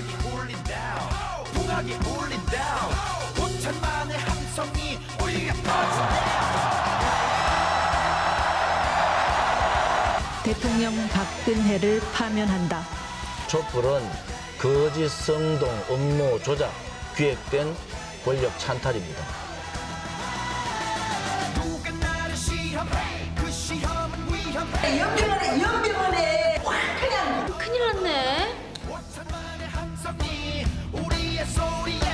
풍악이 울린다 풍악이 울린다 5천만의 함성이 울리게 터진다 대통령 박근혜를 파면한다. 촛불은 거짓 성동 업무 조작 기획된 권력 찬탈입니다. 누가 나를 시험해 그 시험은 위험해 연병을 해, 연병을 Oh, a zodiac.